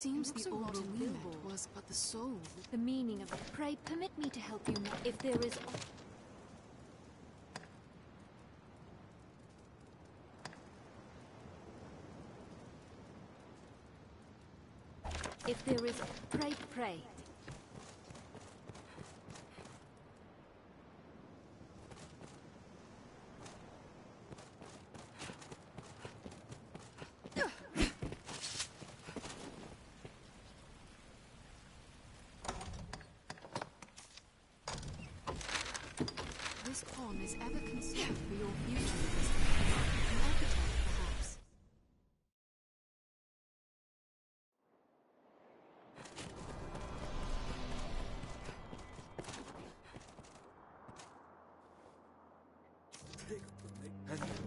Seems the old met was but the soul. The meaning of it. Pray permit me to help you. If there is. If there is. Pray, pray.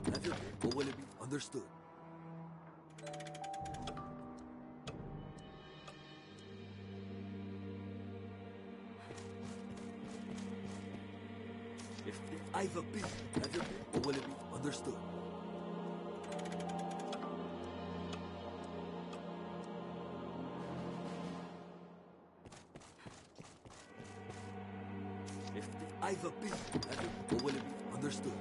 Thing. Have you, have your pick, will it be understood? If, if I've a pick, have your pick, will it be understood? If, if I've a or will it be understood?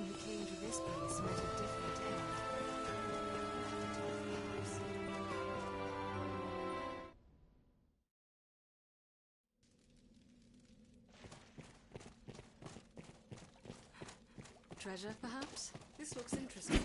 Arisen who came to this place met a different end. Treasure, perhaps? This looks interesting.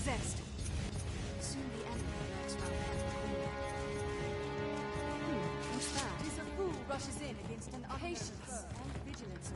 possessed. Soon the enemy. Hmm, that? It is a fool rushes in against an Patience and vigilance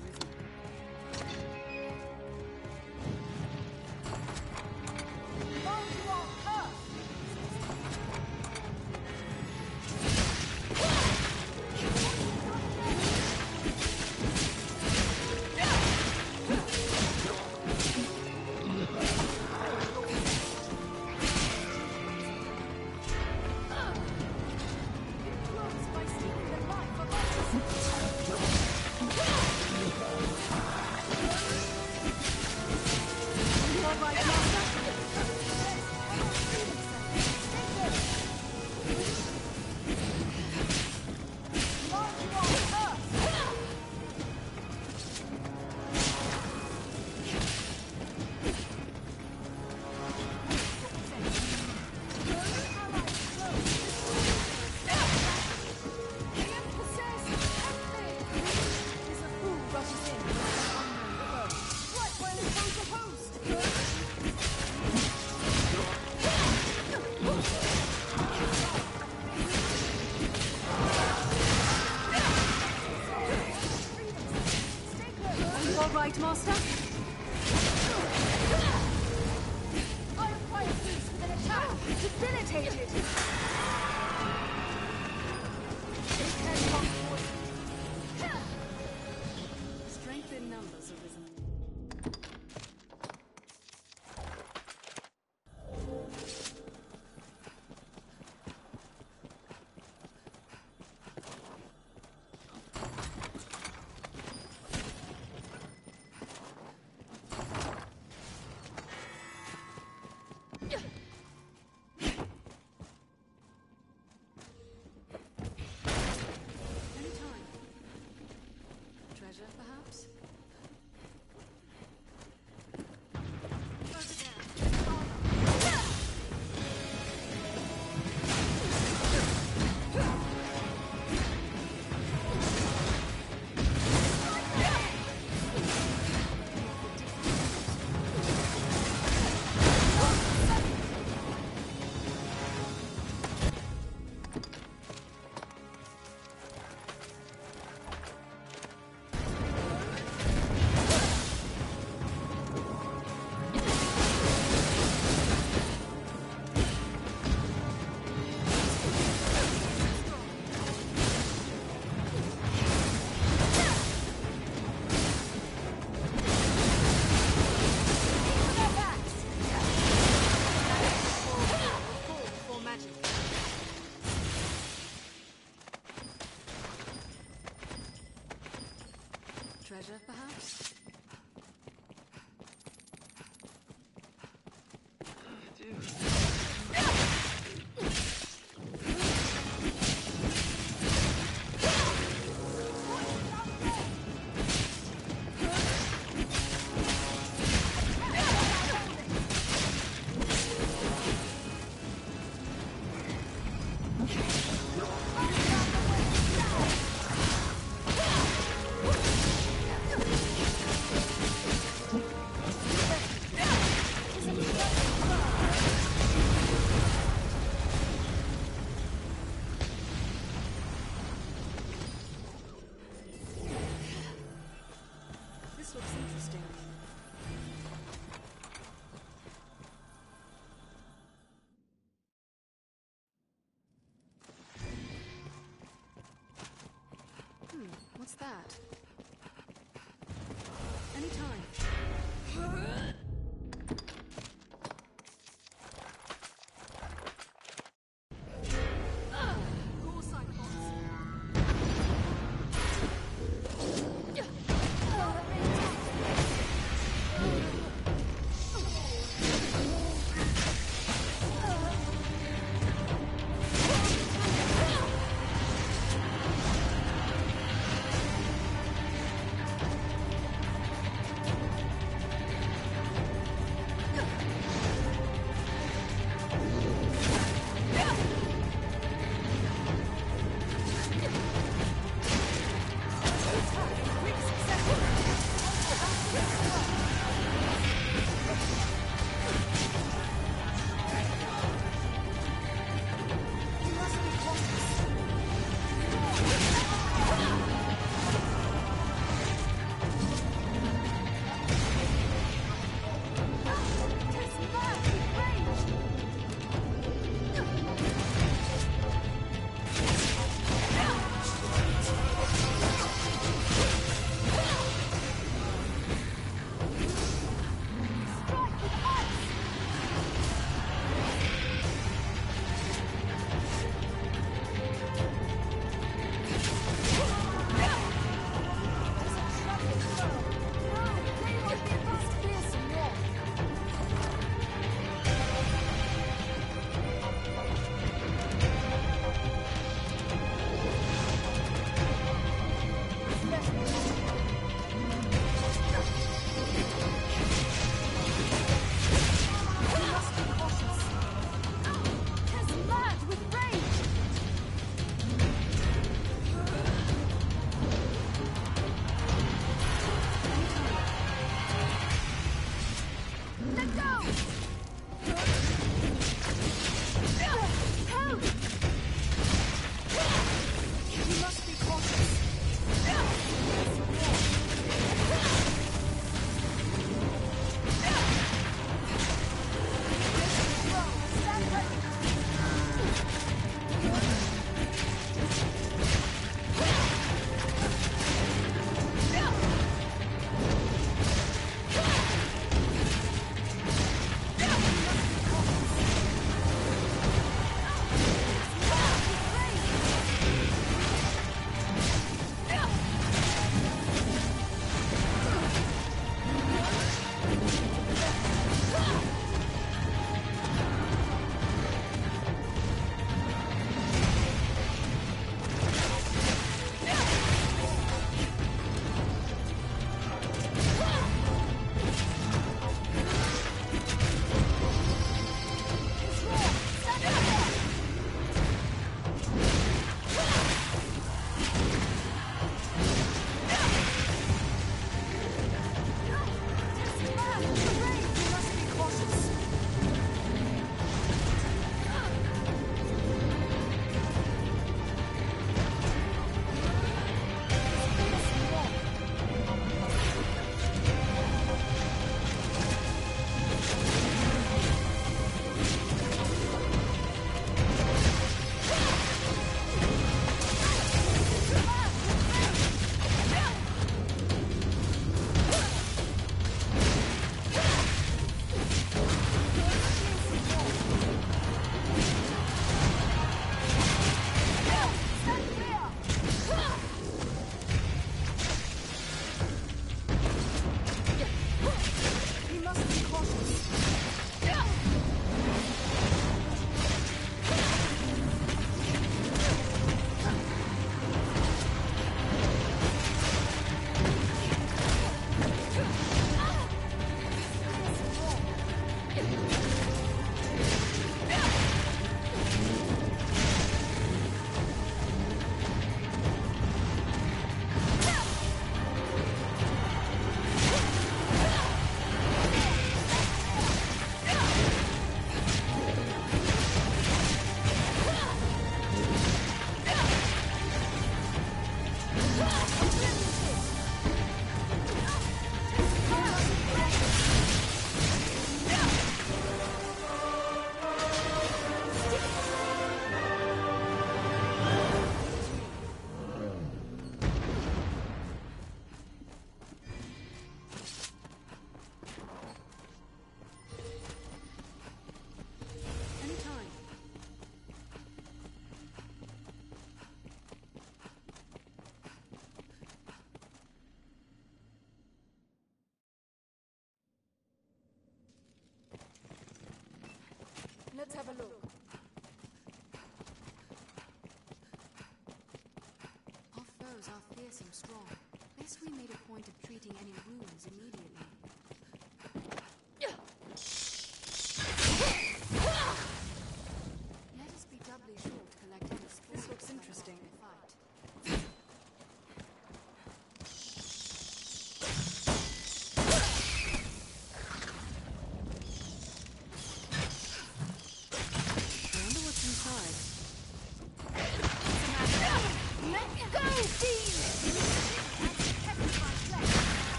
treating anyone.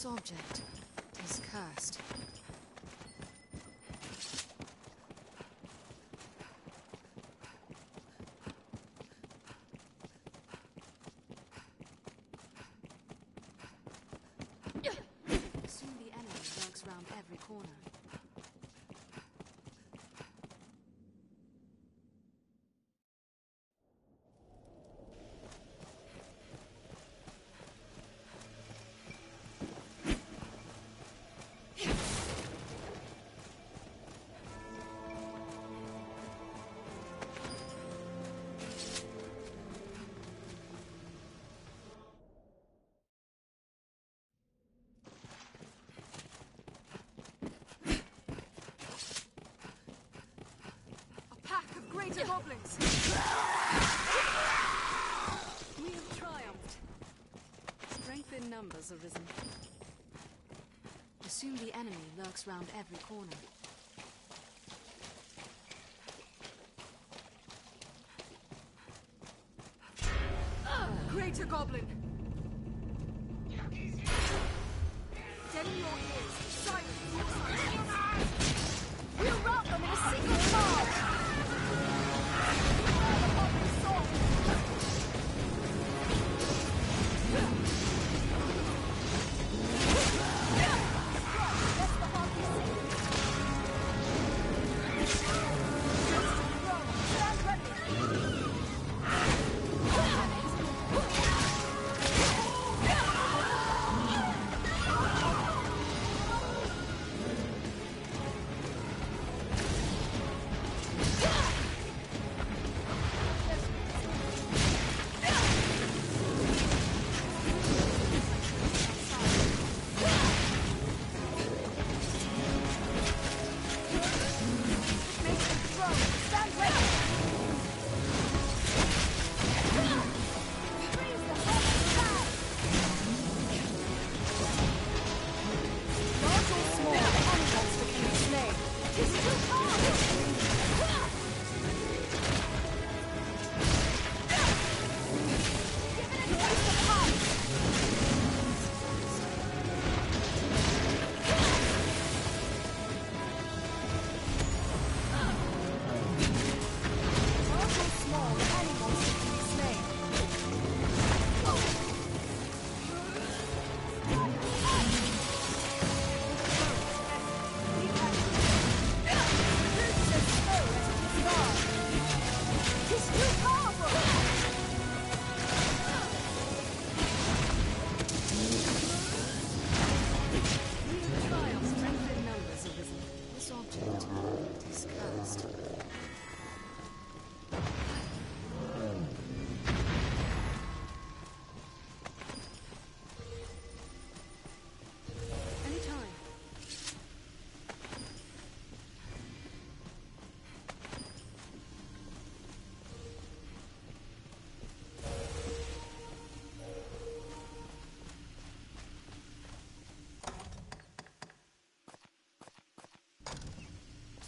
This object is cursed. Soon the enemy lurks round every corner. greater goblins. We have triumphed. Strength in numbers arisen. Assume the enemy lurks round every corner. Greater goblin!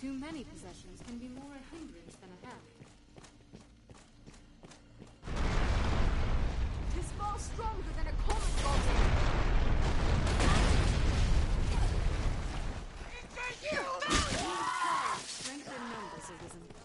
Too many possessions can be more a hindrance than a help. This ball's stronger than a common ball. Strength in numbers, Arisen.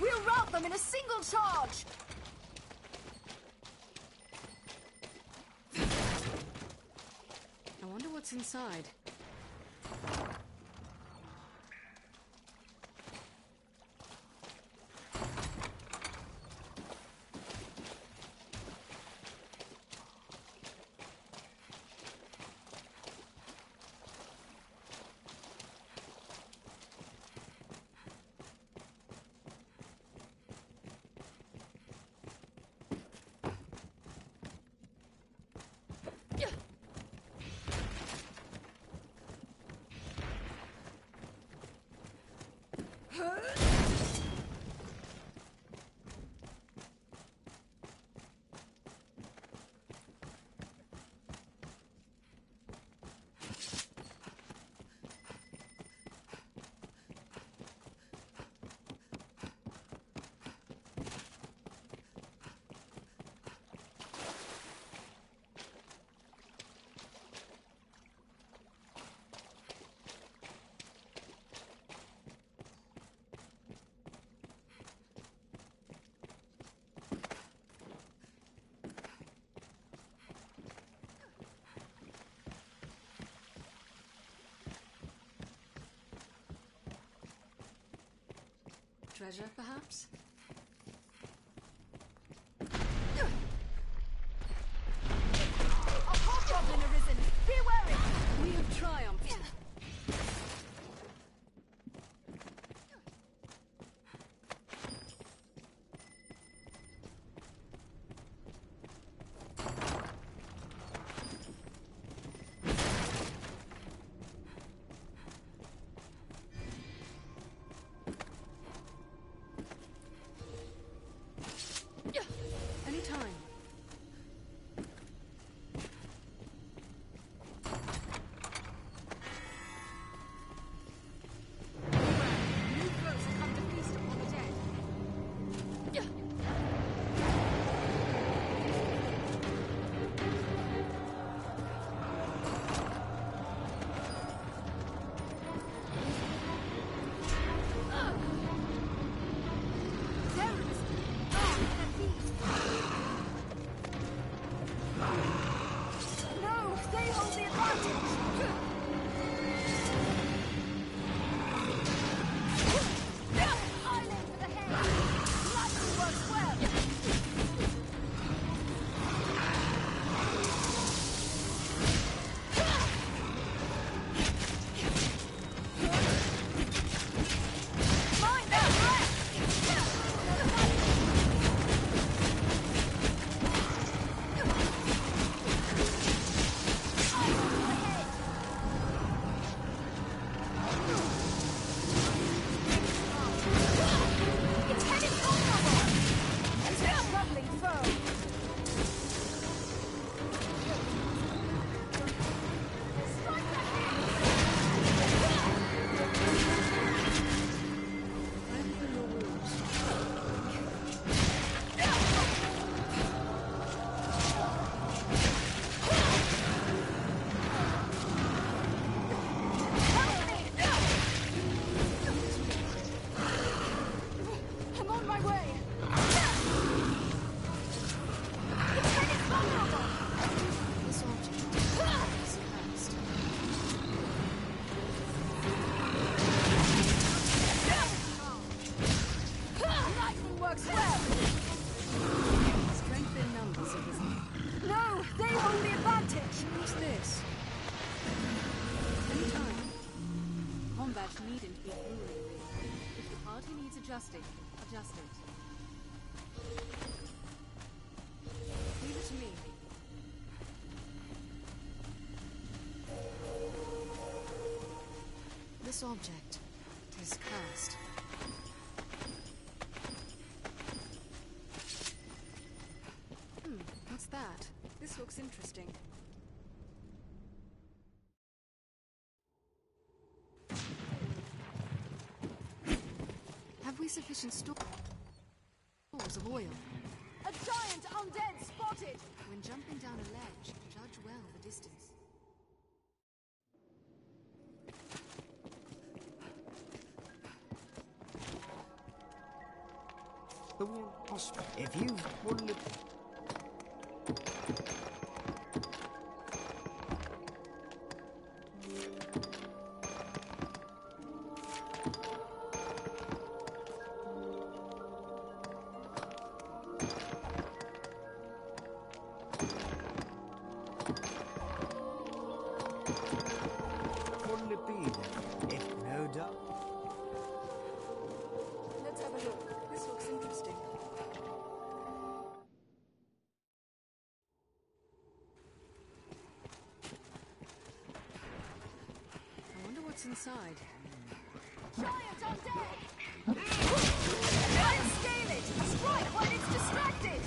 We'll rout them in a single charge! I wonder what's inside. Huh? Treasure, perhaps? needn't. If the party needs adjusting, adjust it. Leave it to me. This object is cursed. Have we sufficient stores of oil? A giant undead spotted! When jumping down a ledge, judge well the distance. The wall hospital. If you wouldn't what's inside. Giant and scale it! When it's distracted!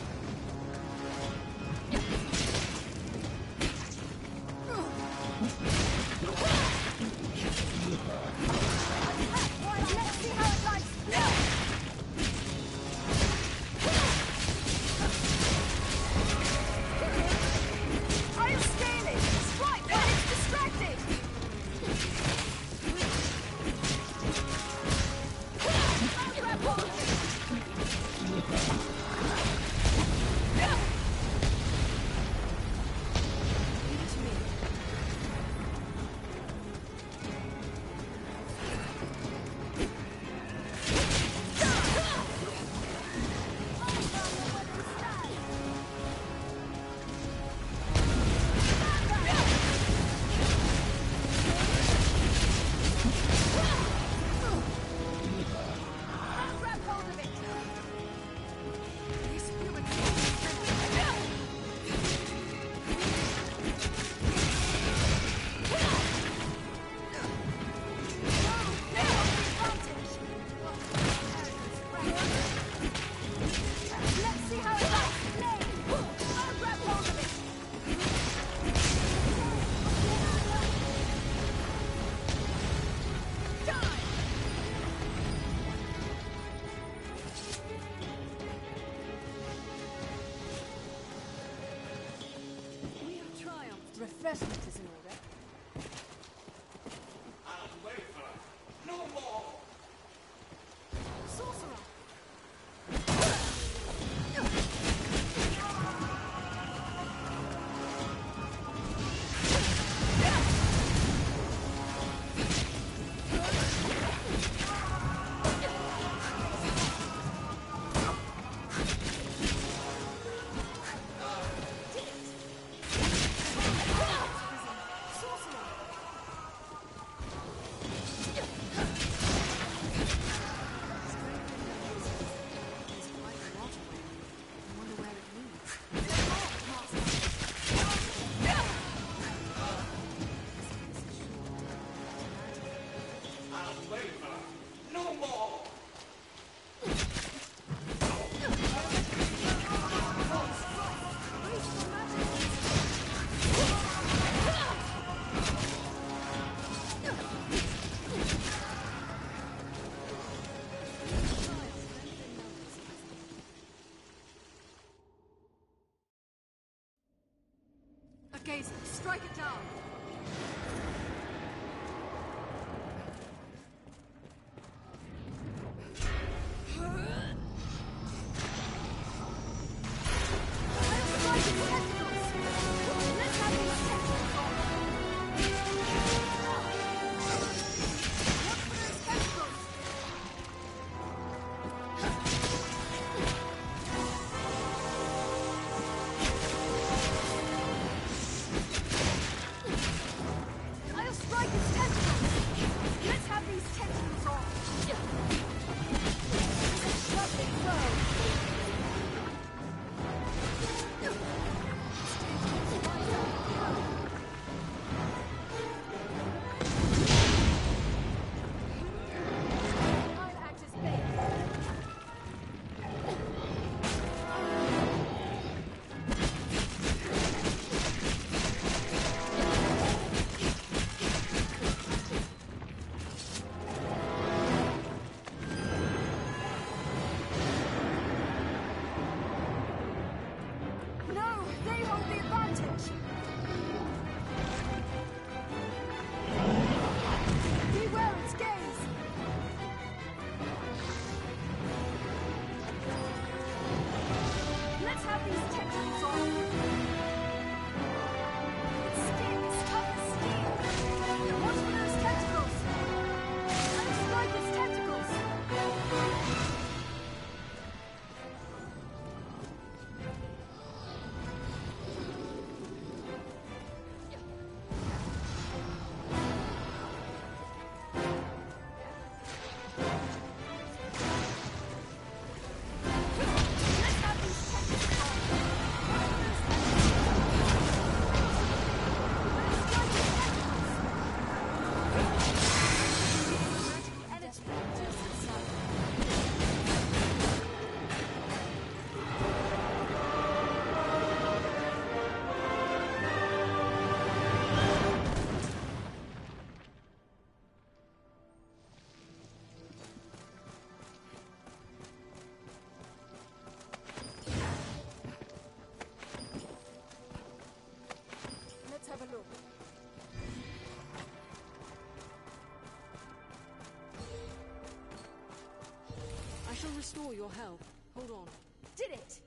Restore your health. Hold on. Did it!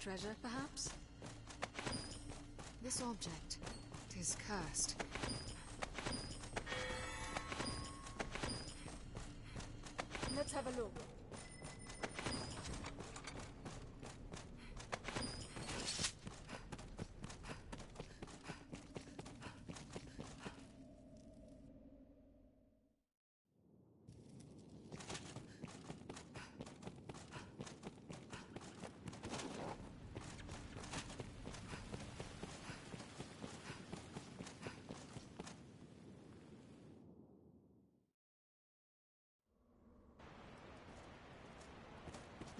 Treasure, perhaps? This object is cursed. Let's have a look.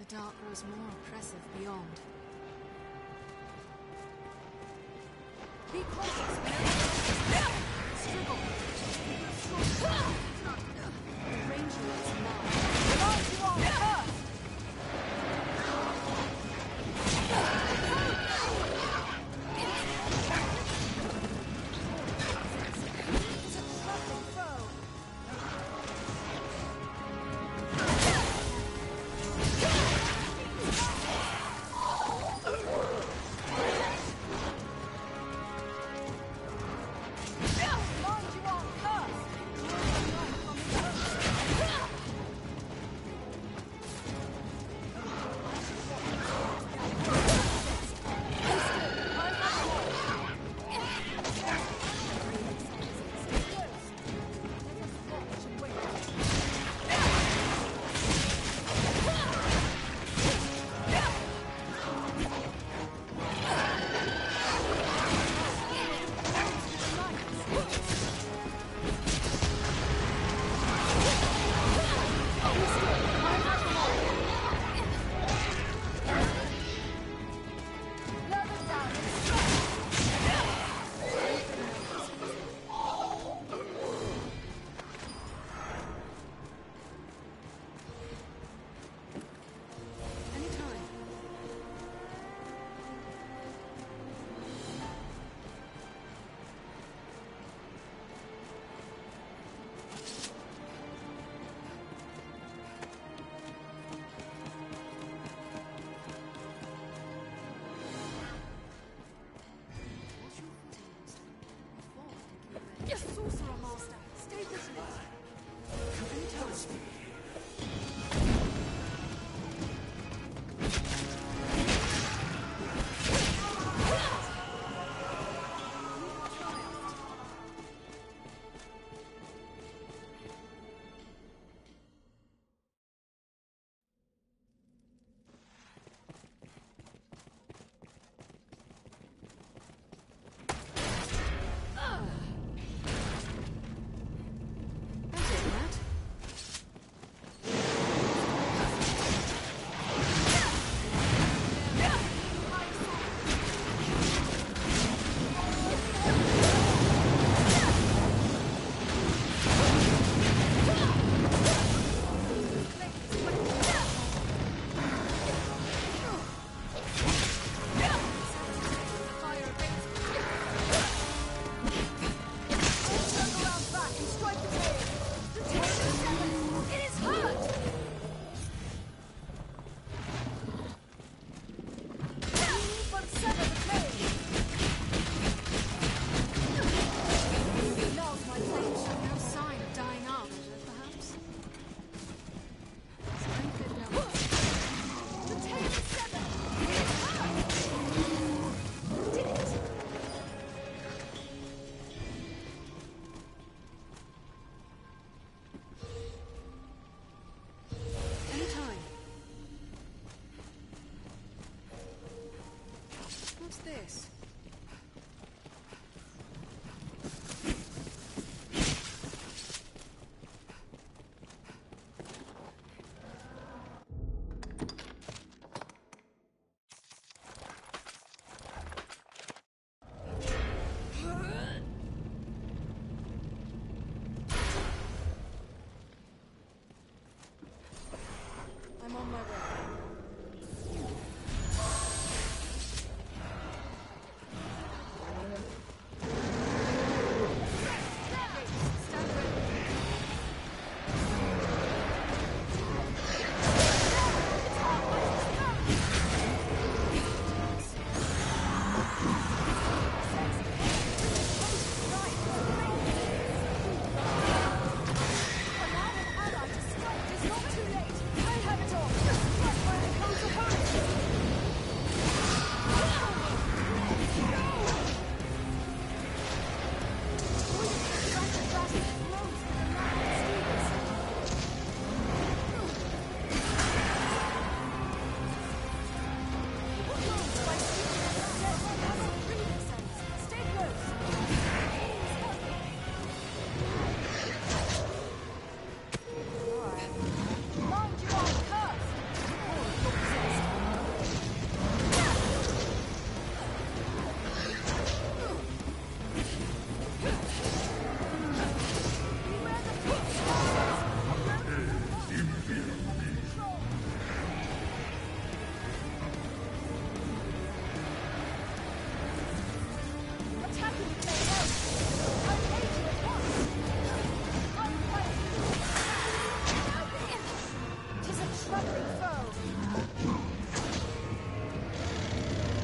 The dark grows more oppressive beyond. Be cautious,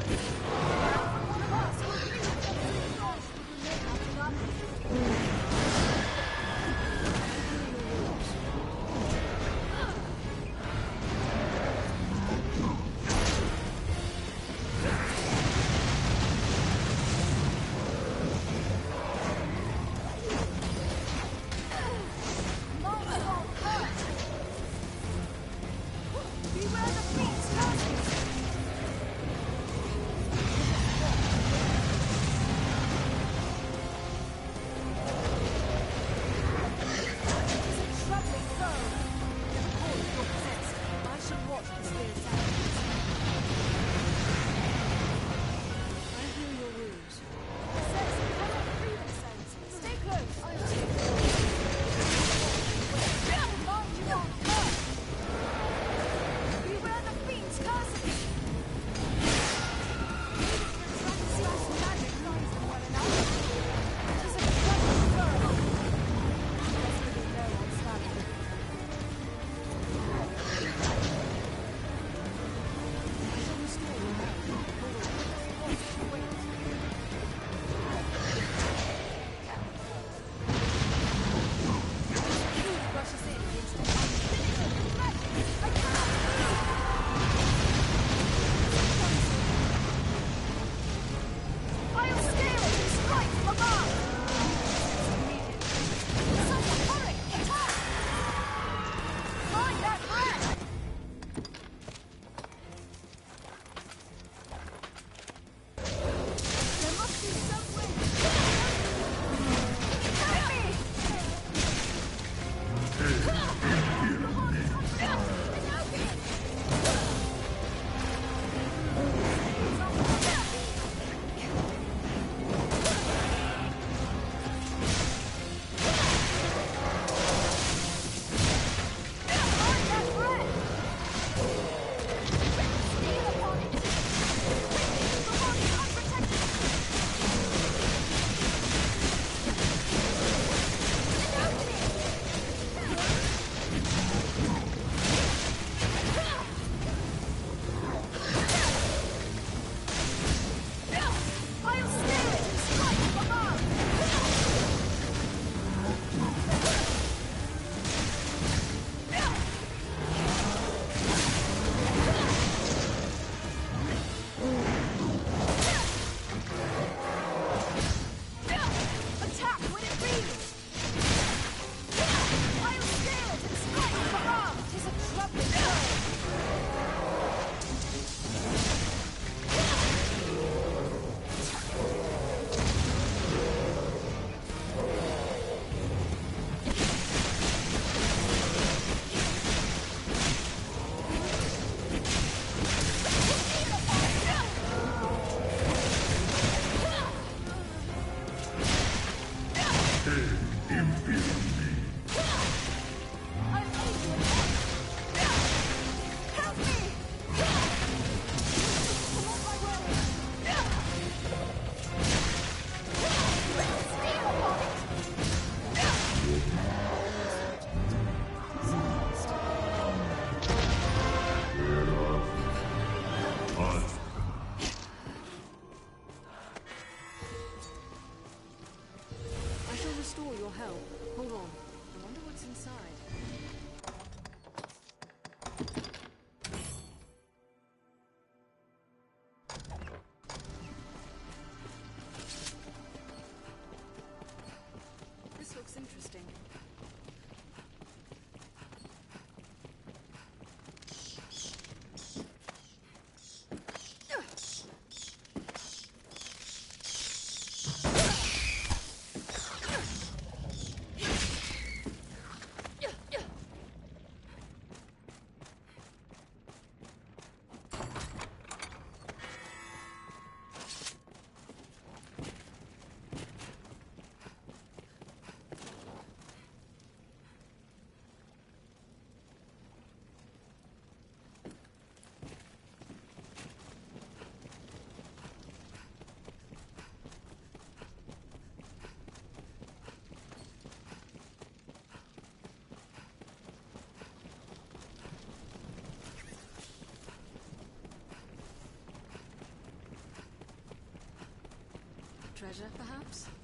です Treasure, perhaps?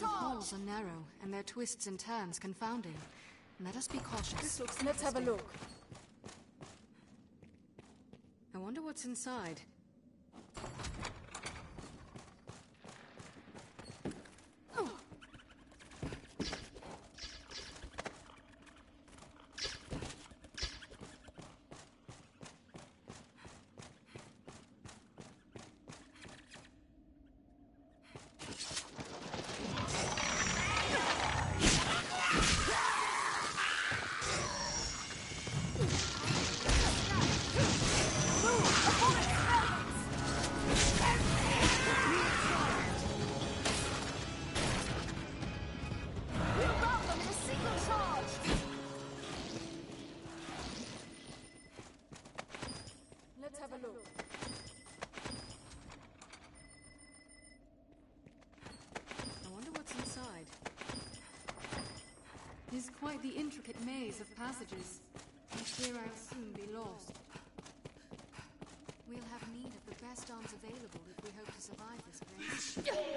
The walls are narrow, and their twists and turns confounding. Let us be cautious. This looks Let's have a look. I wonder what's inside. the intricate maze of passages. I fear I'll soon be lost. We'll have need of the best arms available if we hope to survive this place.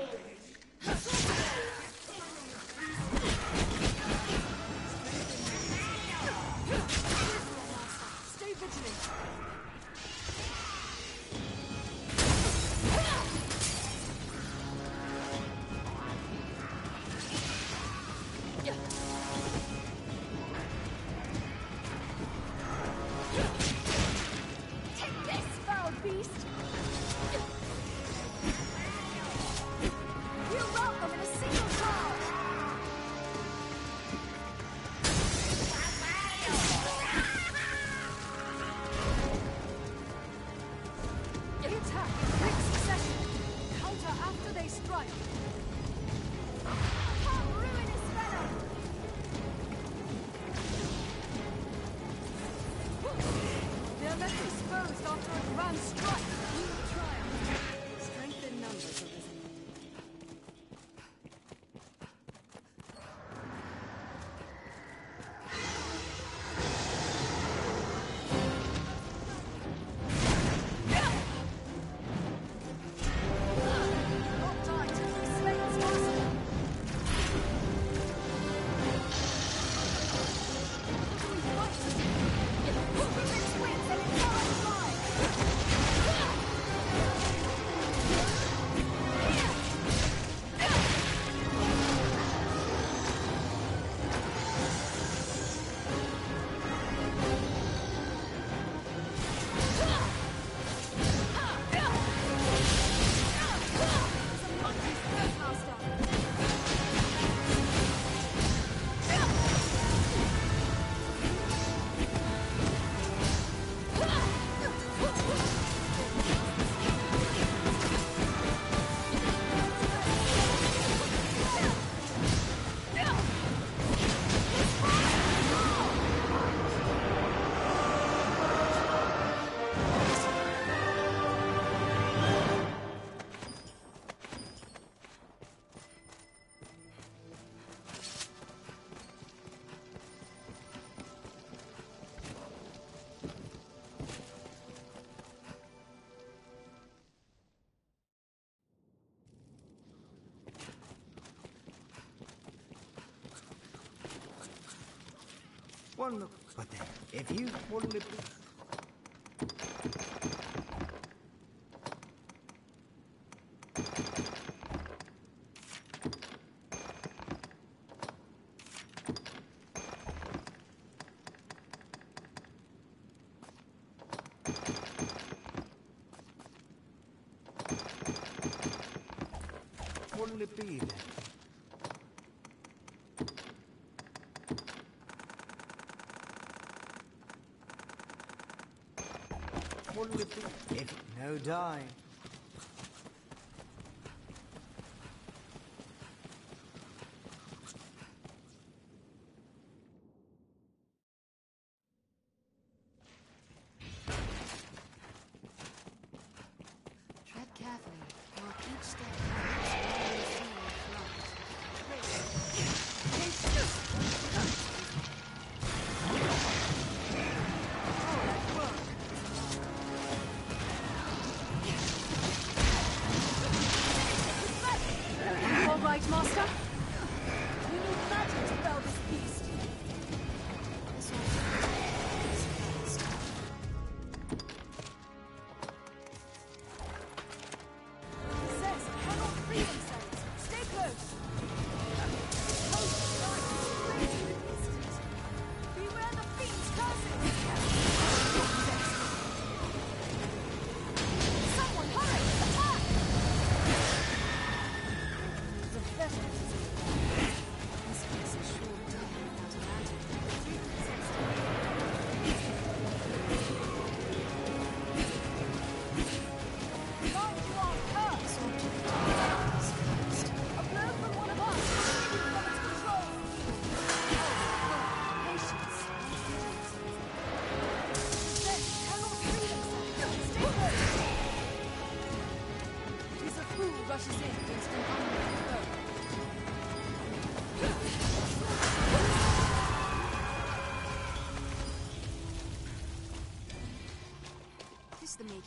One look. But then, if you fully... die.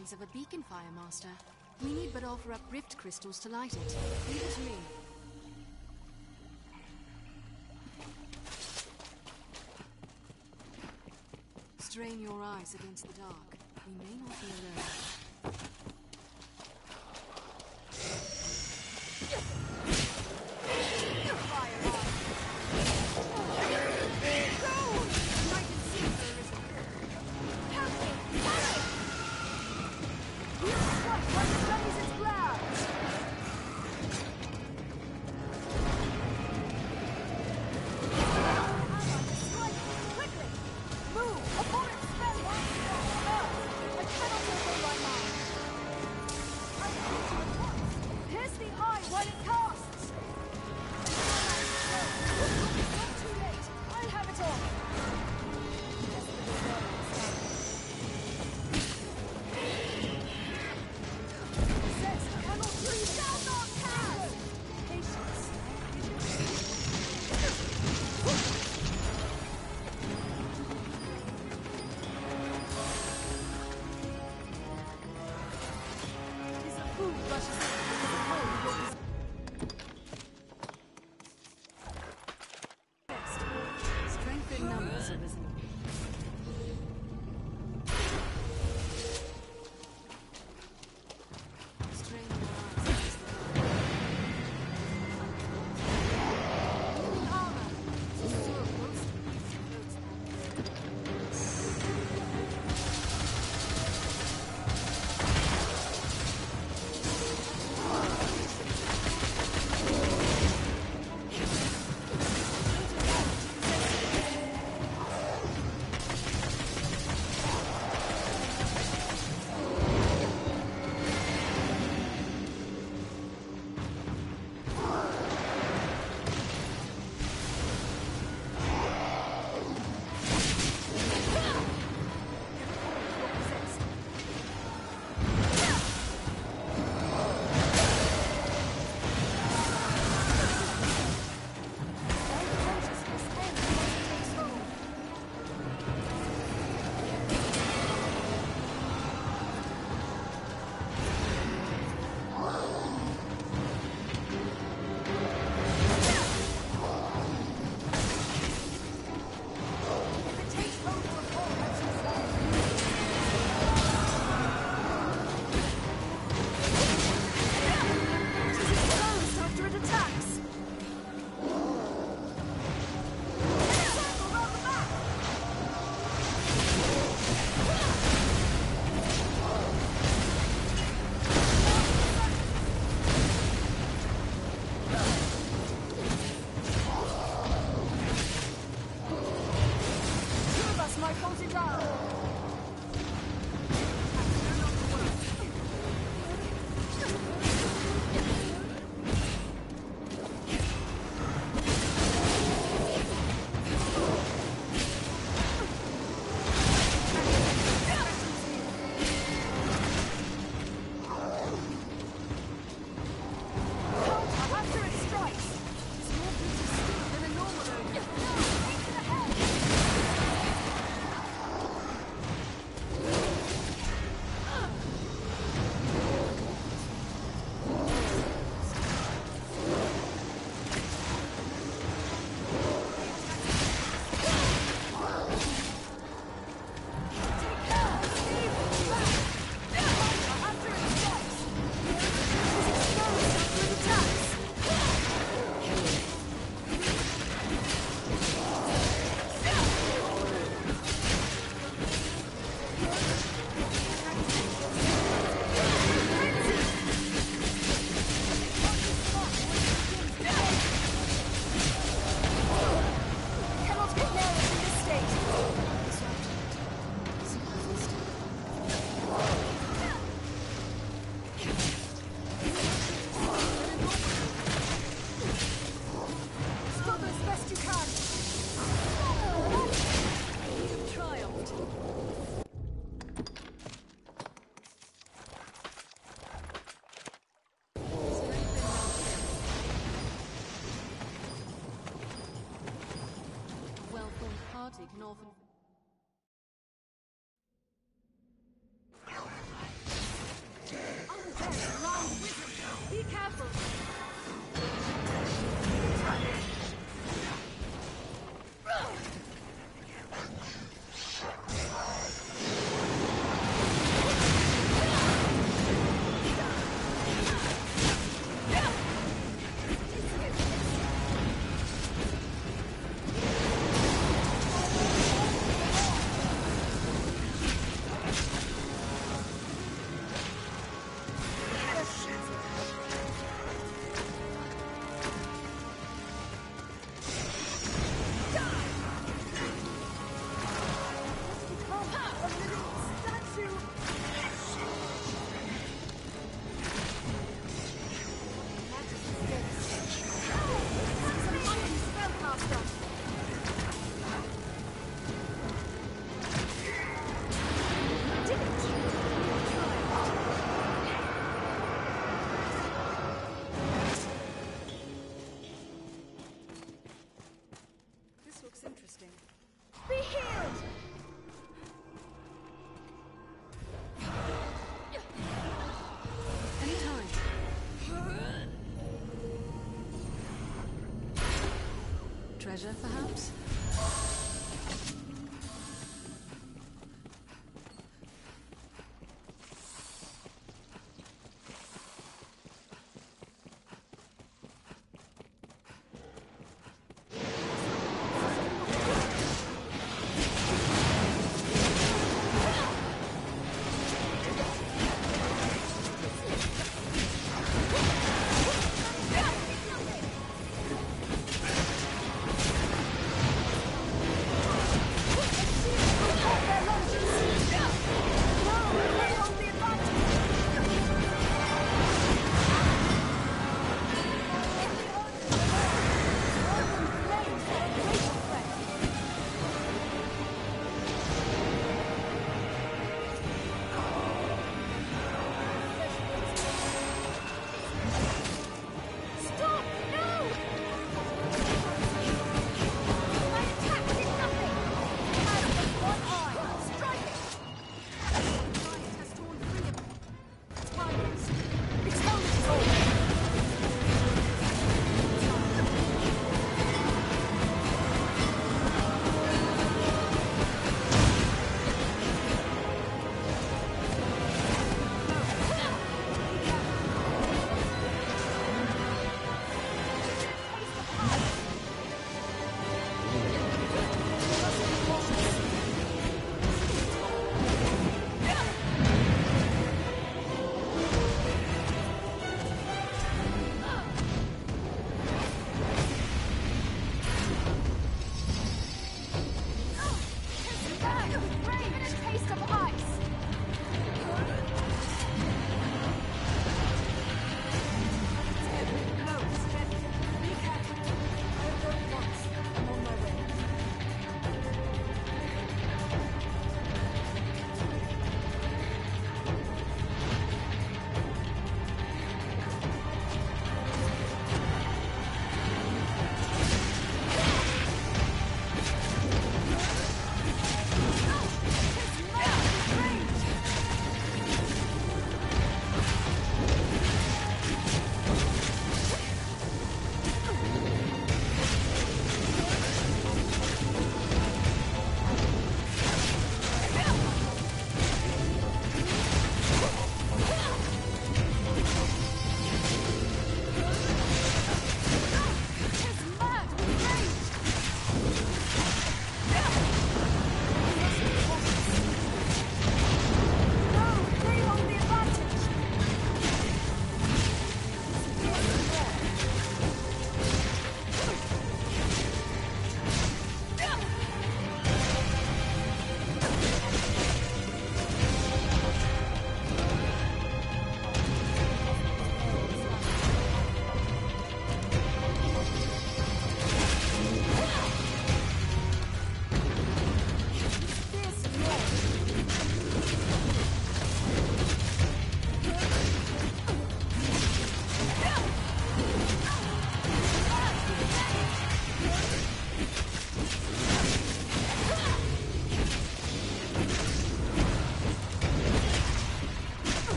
of a beacon fire, Master. We need but offer up rift crystals to light it. Leave it to me. What coming! Treasure, perhaps?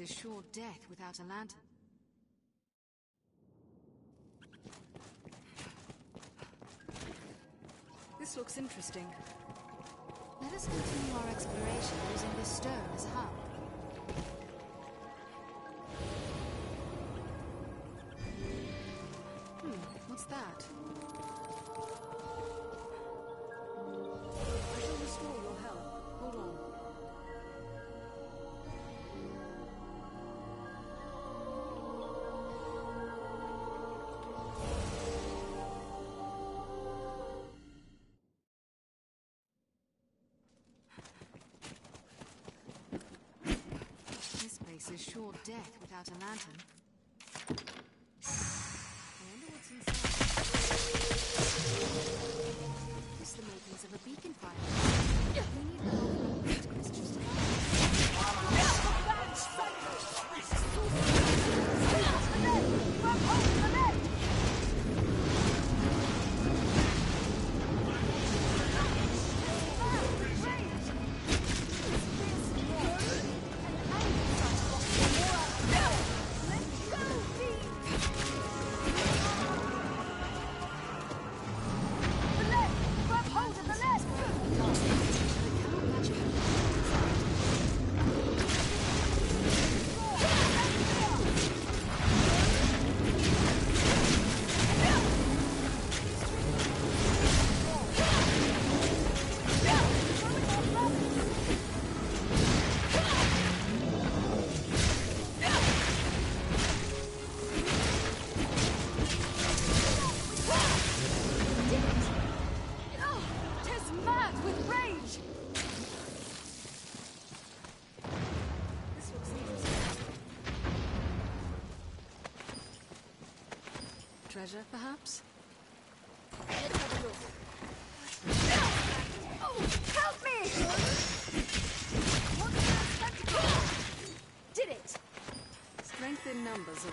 Is sure death without a lantern. This looks interesting. Let us continue our exploration using this stone as a sure death without a lantern. treasure, perhaps? Oh, help me! Spectacle! Did it! Strength in numbers.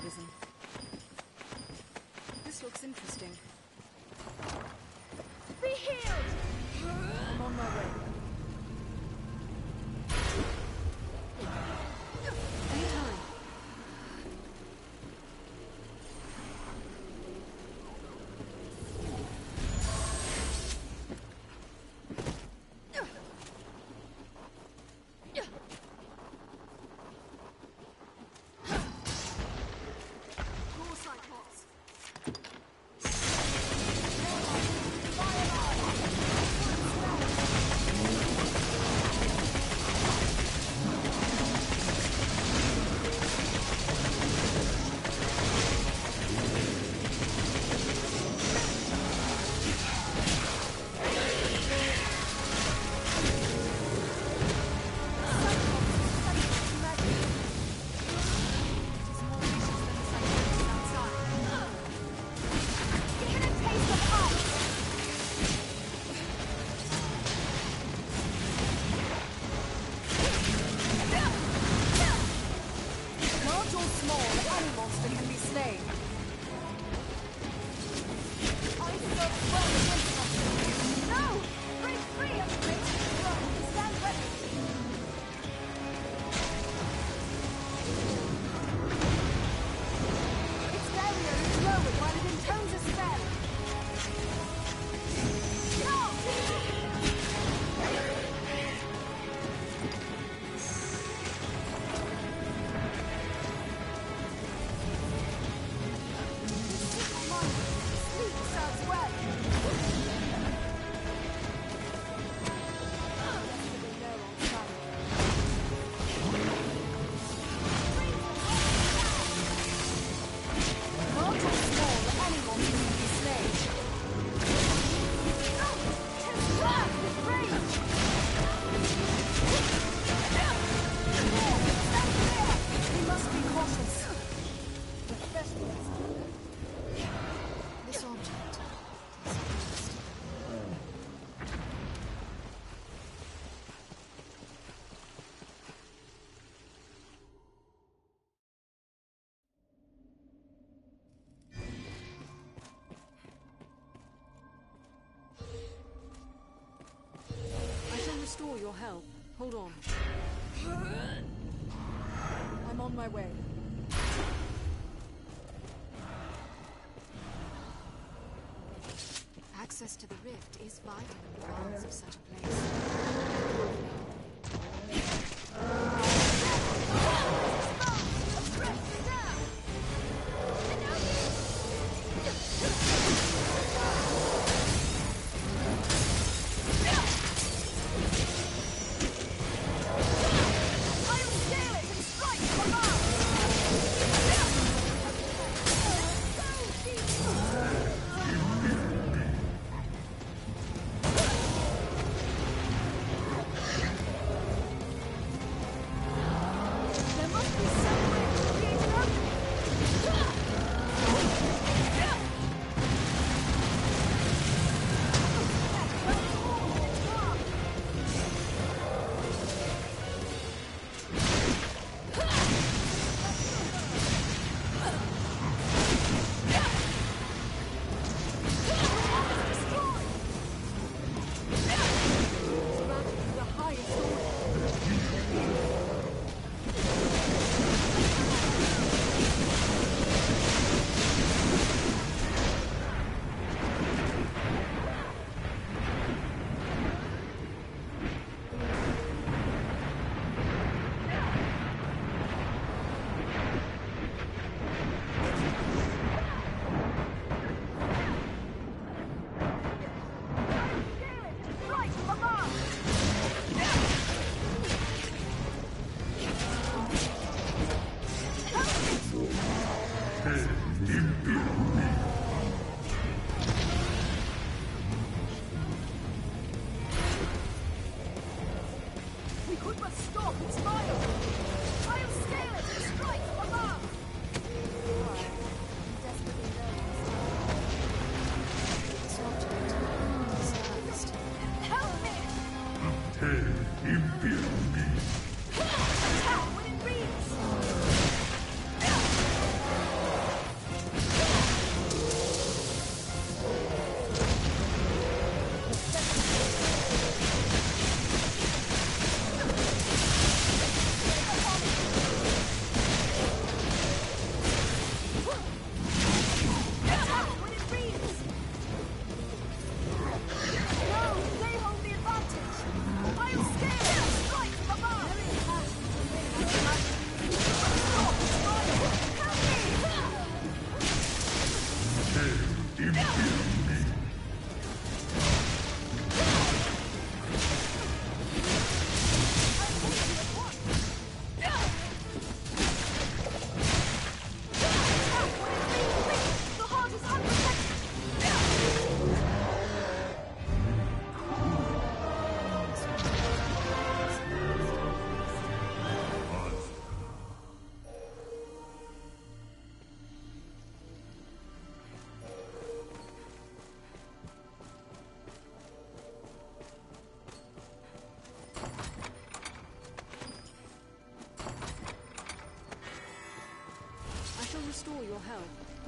on. I'm on my way. Access to the rift is vital in the wilds of such a place.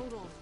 total.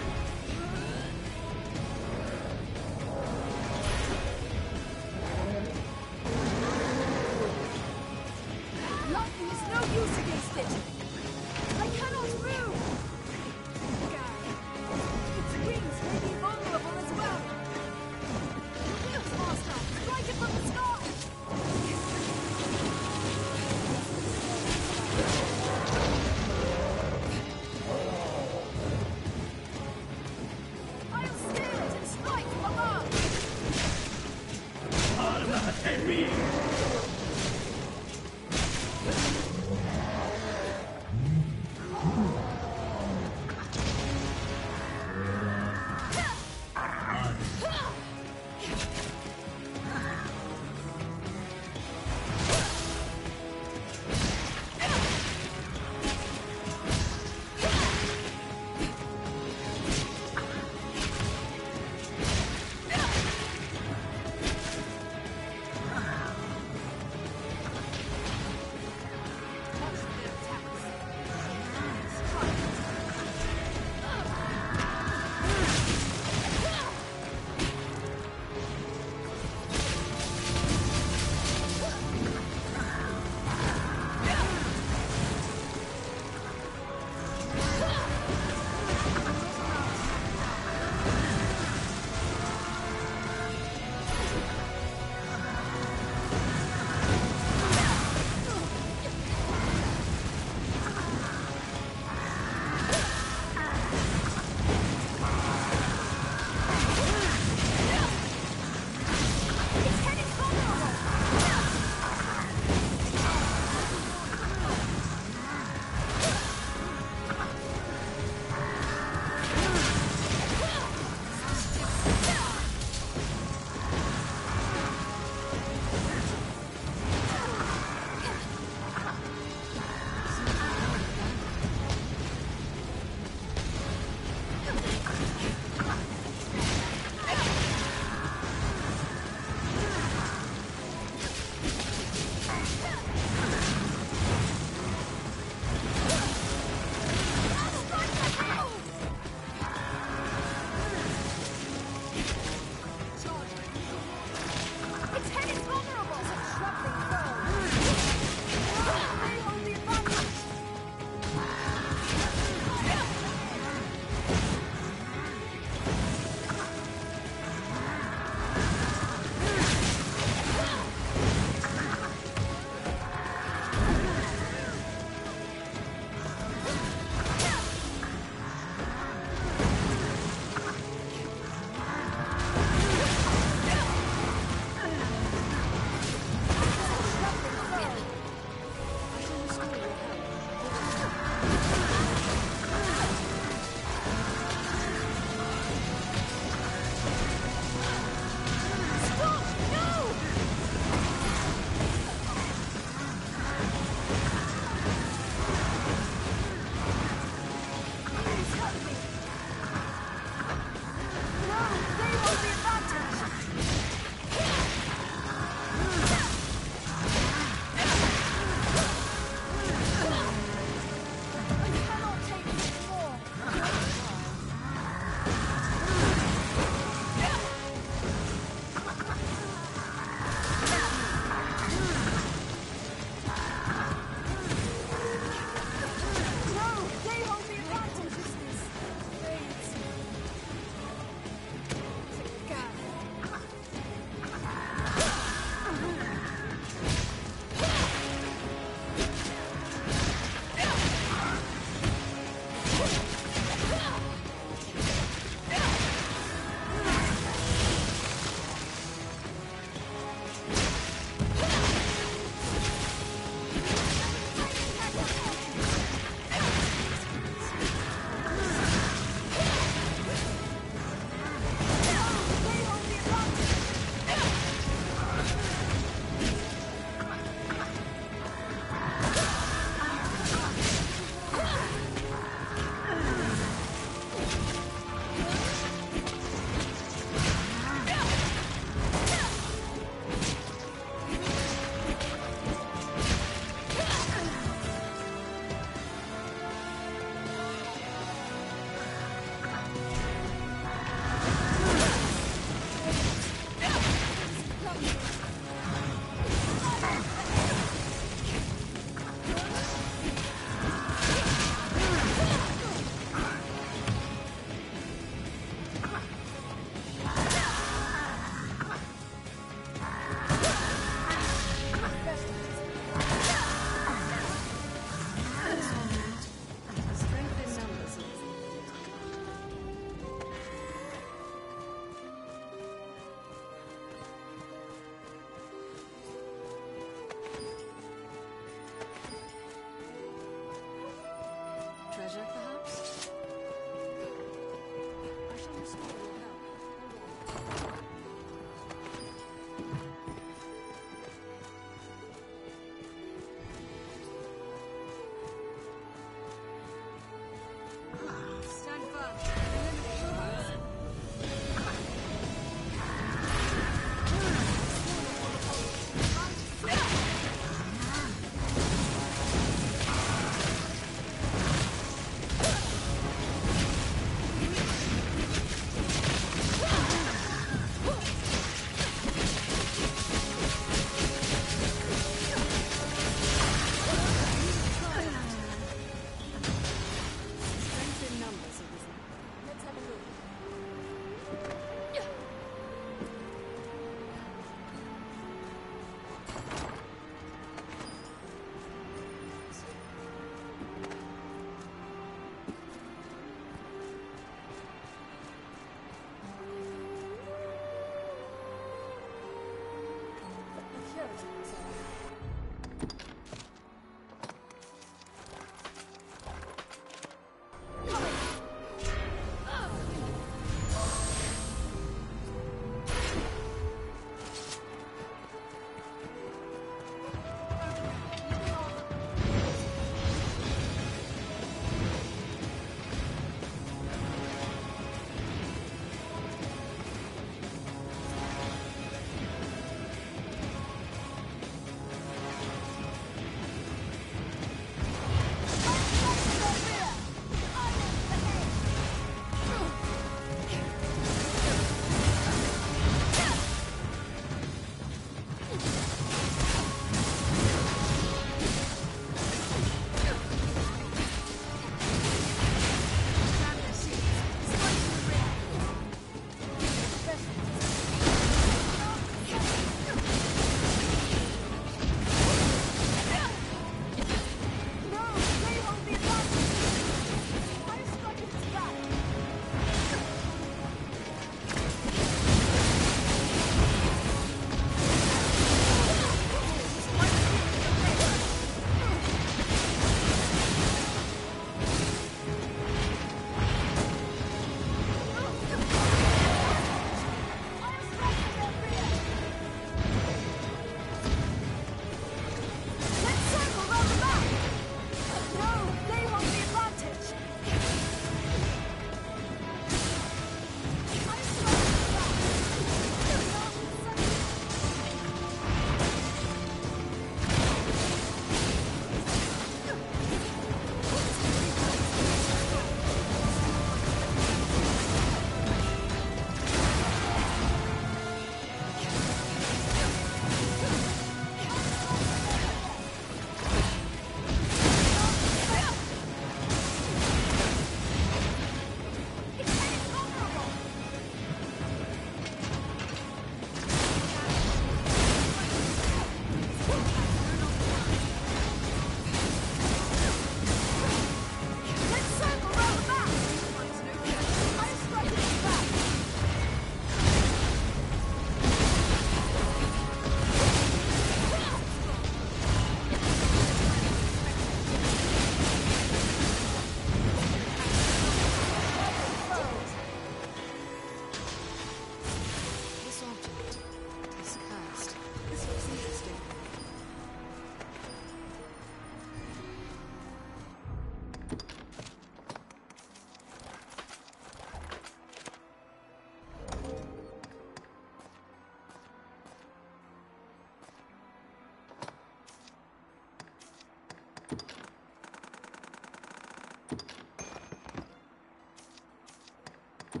Such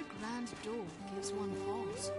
a grand door gives one pause.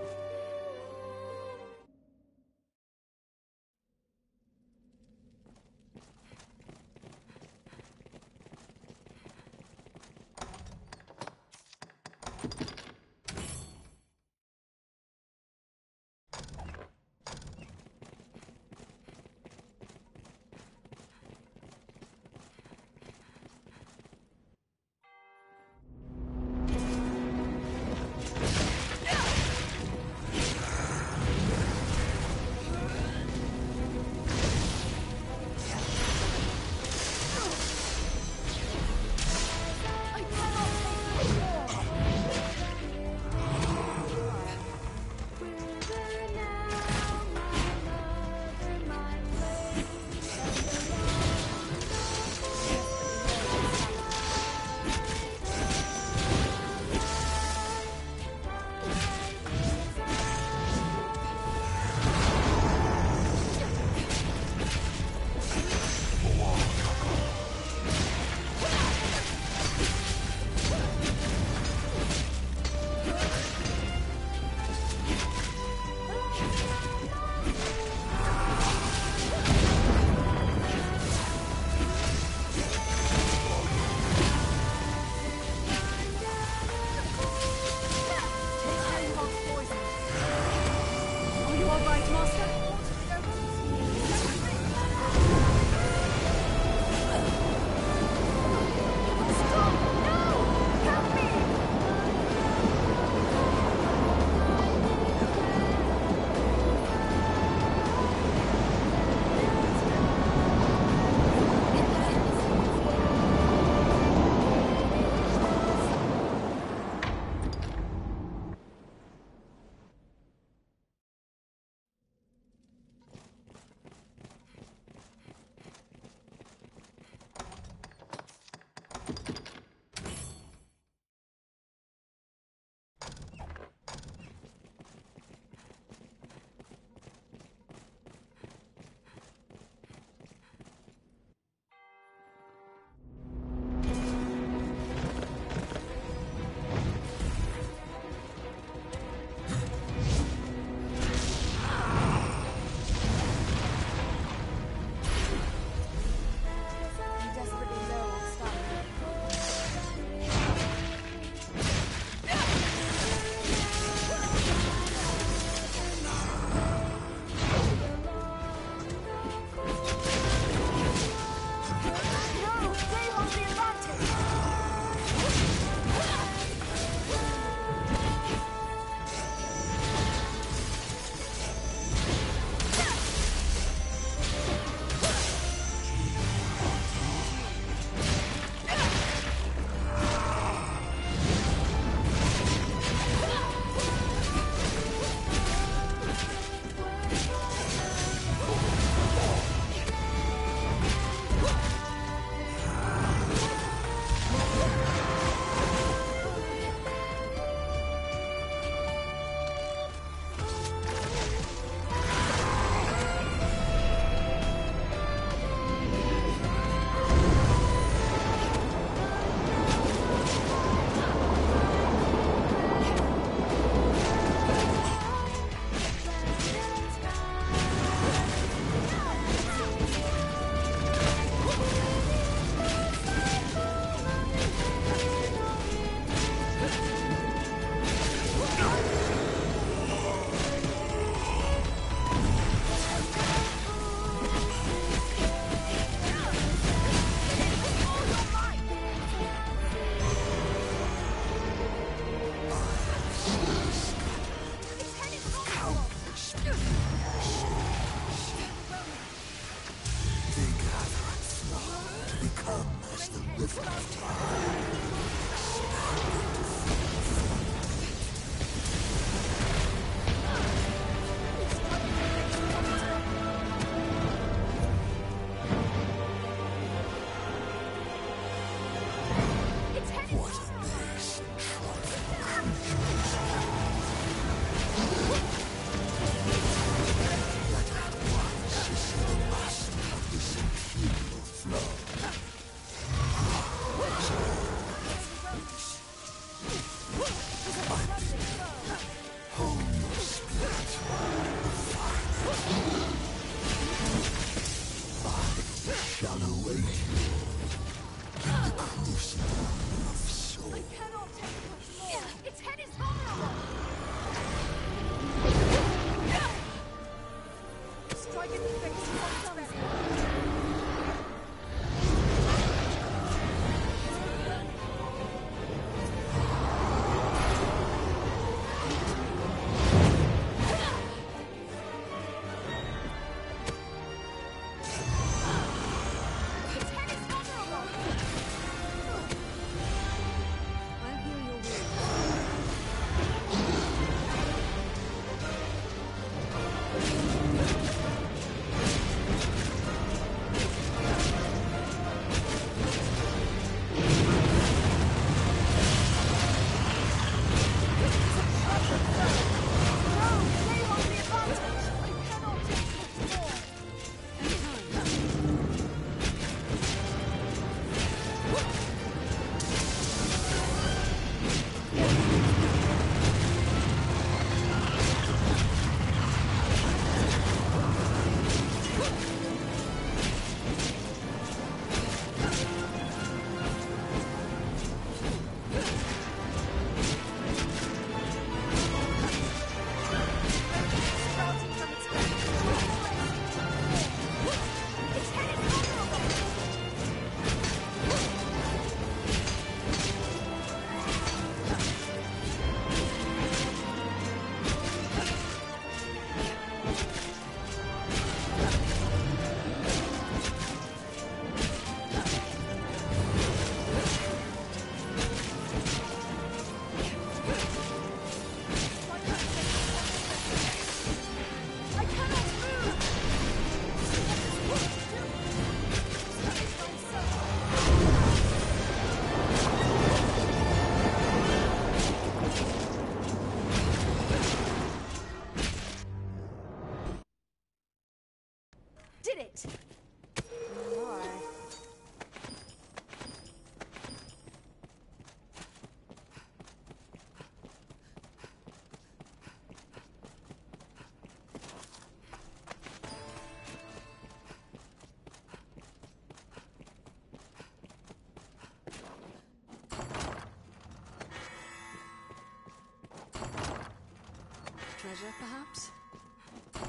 Perhaps?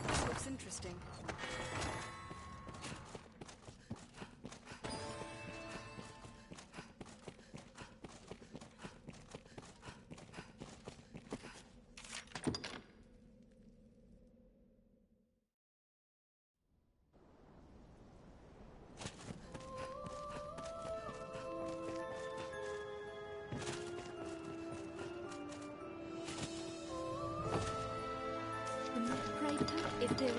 This looks interesting. If there is...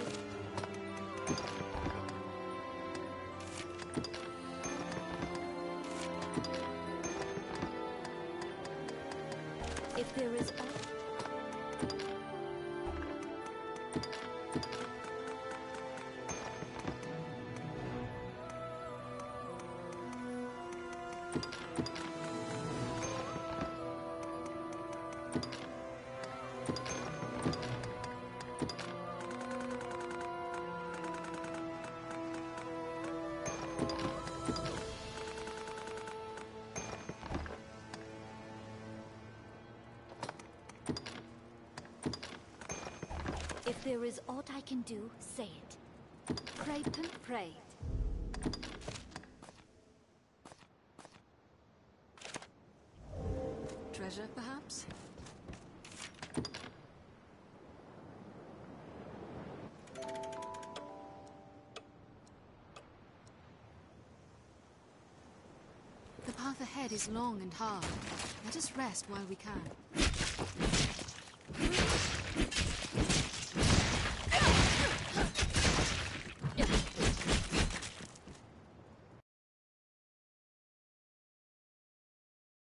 If there is there is aught I can do, say it. Pray, pray, pray. Treasure, perhaps? The path ahead is long and hard. Let us rest while we can.